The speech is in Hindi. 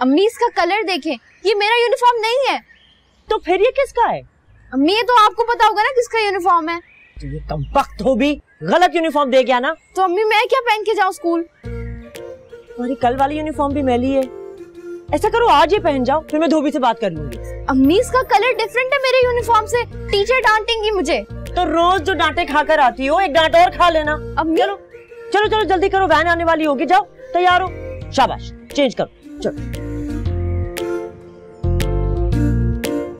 अम्मी इसका कलर देखें। ये मेरा यूनिफॉर्म नहीं है। तो फिर ये किसका है? अम्मी ये तो आपको पता होगा ना किसका यूनिफॉर्म है। तो ये कम वक्त हो भी। गलत यूनिफॉर्म दे गया ना। तो अम्मी मैं क्या पहन के जाऊँ स्कूल तुम्हारी कल वाली यूनिफॉर्म भी मैली है। ऐसा करो आज ही पहन जाओ फिर मैं धोबी से बात कर लूँगी। अम्मी इसका कलर डिफरेंट है मेरे यूनिफॉर्म से। टीचर डांटेंगी मुझे। तो रोज जो डांटे खाकर आती हो एक डांट और खा लेना। अम्मी? चलो चलो चलो जल्दी करो वैन आने वाली होगी। जाओ तैयार हो। शाबाश चेंज करो। 这儿。